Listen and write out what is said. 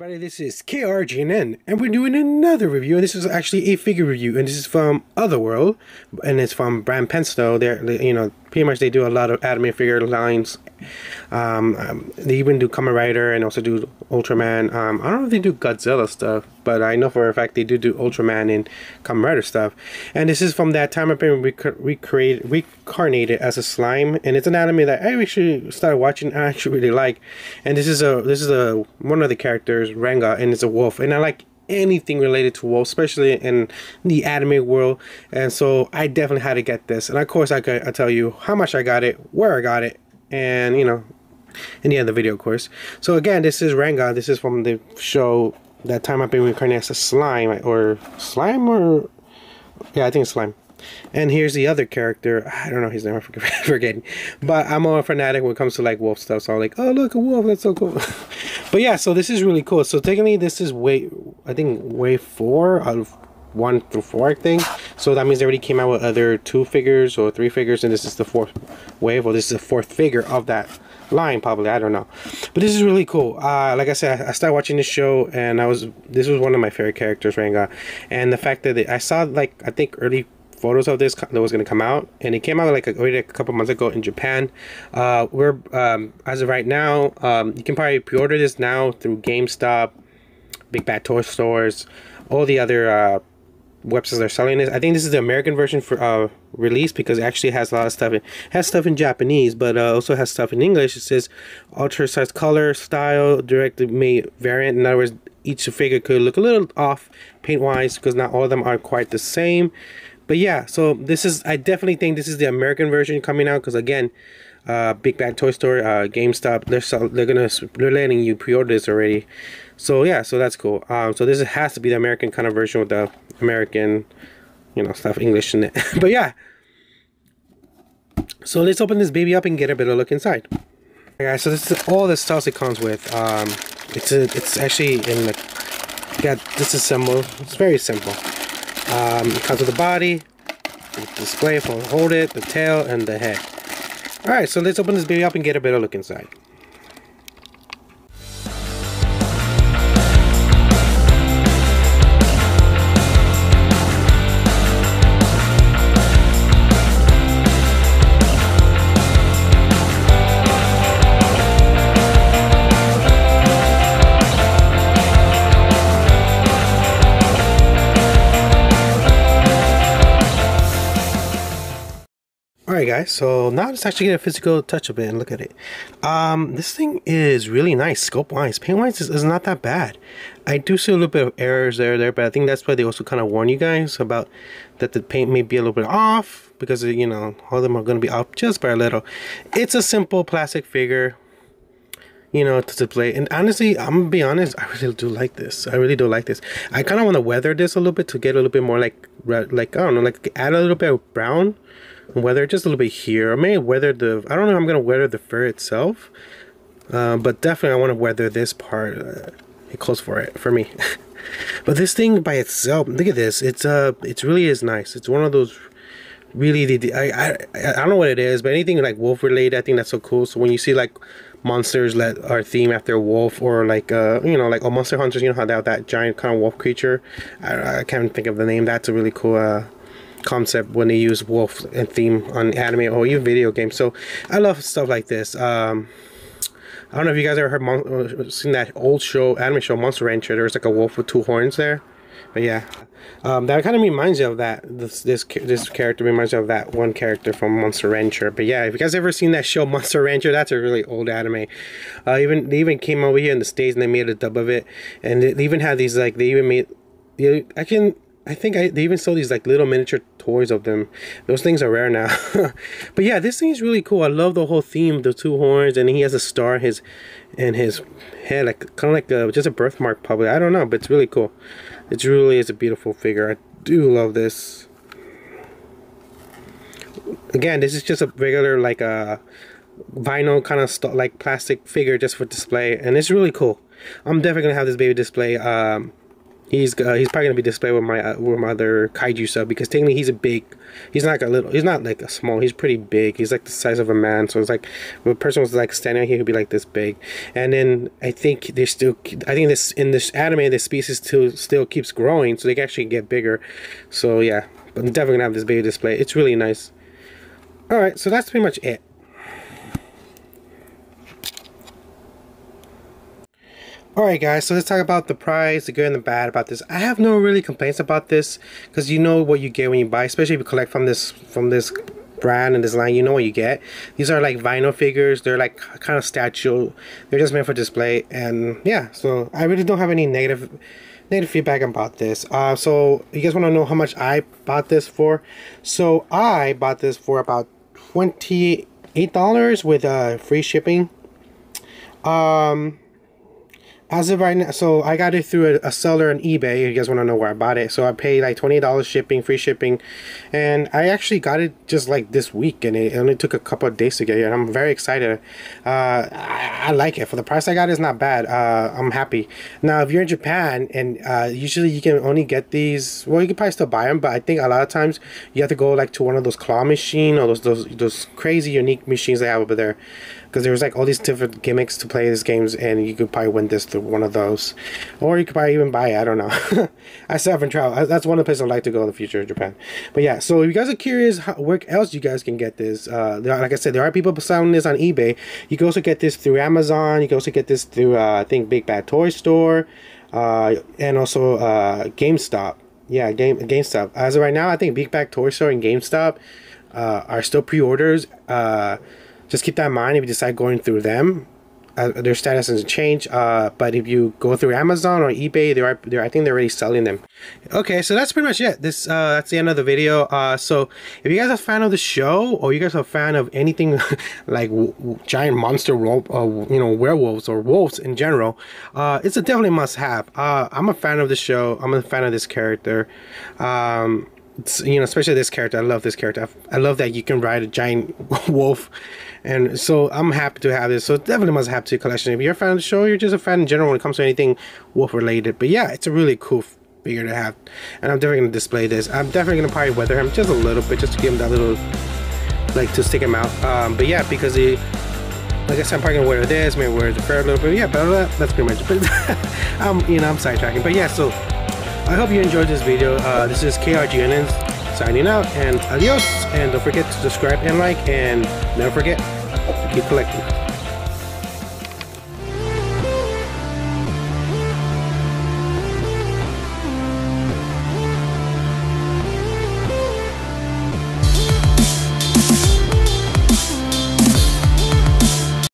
everybody, this is KRGNN, and we're doing another review, and this is actually a figure review, and this is from Otherworld, and it's from Banpresto. They're, they, you know, pretty much they do a lot of anime figure lines. Um, um, they even do Kamen Rider and also do Ultraman. Um, I don't know if they do Godzilla stuff, but I know for a fact they do do Ultraman and Kamen Rider stuff. And this is from that time I've been rec- recreated, reincarnated as a slime, and it's an anime that I actually started watching. I actually really like, and this is a this is a one of the characters, Ranga, and it's a wolf, and I like anything related to wolves, especially in the anime world. And so I definitely had to get this. And of course, I could I tell you how much I got it, where I got it, and you know, in the end of the video, of course. So again, this is Ranga. This is from the show that time I've been reincarnated as a slime or slime or yeah, I think it's slime. And here's the other character. I don't know his name. I'm forgetting. But I'm a fanatic when it comes to like wolf stuff. So I'm like, oh look, a wolf. That's so cool. but yeah, so this is really cool. So technically, this is way I think wave four out of one through four, I think. So that means they already came out with other two figures or three figures, and this is the fourth wave, or this is the fourth figure of that line, probably. I don't know, but this is really cool. Uh, like I said, I started watching this show, and I was this was one of my favorite characters, Ranga, and the fact that I saw like I think early photos of this that was going to come out and it came out like a, already a couple months ago in japan. Uh, we're um, as of right now um, you can probably pre-order this now through gamestop big bad toy stores all the other uh, websites are selling this. I think this is the american version for uh, release because it actually has a lot of stuff it has stuff in japanese but uh, also has stuff in english. It says ultra size color style directly made variant. In other words each figure could look a little off paint wise because not all of them are quite the same but yeah, so this is I definitely think this is the American version coming out because again, uh, Big Bad Toy Store, uh, GameStop, they're they're gonna they're letting you pre-order this already. So yeah, so that's cool. Um, so this has to be the American kind of version with the American, you know, stuff English in it. but yeah. So let's open this baby up and get a better look inside. Alright guys, so this is all the stuff it comes with. Um, it's a, it's actually in the got disassembled. It's very simple. Um, it comes with the body, the display for hold it, the tail, and the head. Alright, so let's open this baby up and get a better look inside. Alright guys, so now let's actually get a physical touch of it and look at it. Um, this thing is really nice, scope wise. Paint wise is, is, not that bad. I do see a little bit of errors there, there, but I think that's why they also kind of warn you guys about that the paint may be a little bit off because, you know, all of them are going to be off just by a little. It's a simple plastic figure, you know, to play, And honestly, I'm to be honest, I really do like this. I really do like this. I kind of want to weather this a little bit to get a little bit more like, like, I don't know, like add a little bit of brown weather just a little bit here. I may weather the, I don't know I'm to weather the fur itself, uh, but definitely I want to weather this part. Uh, close for it, for me. but this thing by itself, look at this. It's uh, it really is nice. It's one of those really, the, I, I, I don't know what it is, but anything like wolf related, I think that's so cool. So when you see like monsters that are themed after wolf or like uh you know like oh monster hunters you know how they have that giant kind of wolf creature I, I can't think of the name that's a really cool uh concept when they use wolf and theme on anime or even video games. So I love stuff like this. Um, I don't know if you guys ever heard uh, seen that old show anime show Monster Rancher. There's like a wolf with two horns there. But yeah, um, that kind of reminds you of that. This this this character reminds you of that one character from Monster Rancher. But yeah, if you guys ever seen that show Monster Rancher, that's a really old anime. Uh, even they even came over here in the states and they made a dub of it, and they even had these like they even made. I can I think I, they even sold these like little miniature toys of them. Those things are rare now. but yeah, this thing is really cool. I love the whole theme, the two horns, and he has a star in his in his head, like kind of like a, just a birthmark, probably. I don't know, but it's really cool. It really is a beautiful figure. I do love this. Again, this is just a regular like a vinyl kind of like plastic figure just for display, and it's really cool. I'm definitely gonna have this baby display. Um, He's uh, he's probably gonna be displayed with my uh, with my other kaiju sub because technically he's a big. He's not like a little. He's not like a small. He's pretty big. He's like the size of a man. So it's like if a person was like standing here, he'd be like this big. And then I think there's still. I think this in this anime, this species still still keeps growing, so they can actually get bigger. So yeah, but I'm definitely gonna have this big display. It's really nice. All right, so that's pretty much it. Alright guys, so let's talk about the price, the good and the bad about this. I have no really complaints about this because you know what you get when you buy, especially if you collect from this from this brand and this line, you know what you get. These are like vinyl figures, they're like kind of statue, they're just meant for display and yeah, so I really don't have any negative negative feedback about this. Uh, so you guys want to know how much I bought this for? So I bought this for about $28 with uh, free shipping. Um, as of right now, so I got it through a, a seller on eBay. You guys want to know where I bought it? So I paid like twenty dollars shipping, free shipping, and I actually got it just like this week, and it only took a couple of days to get here. And I'm very excited. Uh, I, I, like it for the price I got. It's not bad. Uh, I'm happy. Now, if you're in Japan, and uh, usually you can only get these. Well, you can probably still buy them, but I think a lot of times you have to go like to one of those claw machine or those those those crazy unique machines they have over there because there's like all these different gimmicks to play these games and you could probably win this through one of those. Or you could probably even buy it i don't know. I still haven't traveled that's one of the places i'd like to go in the future in japan. But yeah so if you guys are curious how, where else you guys can get this uh, like i said there are people selling this on ebay. You can also get this through amazon. You can also get this through uh, i think big bad toy store uh, and also uh, gamestop. Yeah game gamestop. As of right now i think big bad toy store and gamestop uh, are still pre-orders. Uh, just keep that in mind if you decide going through them. Uh, their status doesn't change. Uh, but if you go through Amazon or eBay, they are, they're, I think they're already selling them. Okay, so that's pretty much it. This uh, that's the end of the video. Uh, so if you guys are a fan of the show, or you guys are a fan of anything like giant monster, uh, you know, werewolves or wolves in general, uh, it's a definitely must-have. Uh, I'm a fan of the show. I'm a fan of this character. Um, you know, especially this character. I love this character. I love that you can ride a giant wolf, and so I'm happy to have this. So definitely must have to collection. If you're a fan of the show, you're just a fan in general when it comes to anything wolf related. But yeah, it's a really cool figure to have, and I'm definitely gonna display this. I'm definitely gonna probably weather him just a little bit, just to give him that little, like to stick him out. Um, but yeah, because he. Like I said, I'm probably gonna wear this, maybe wear the fur a little bit. Yeah, but that's pretty much. But I'm, you know, I'm sidetracking. But yeah, so I hope you enjoyed this video. Uh, this is KRGNN signing out and adios. And don't forget to subscribe and like and never forget, to keep collecting.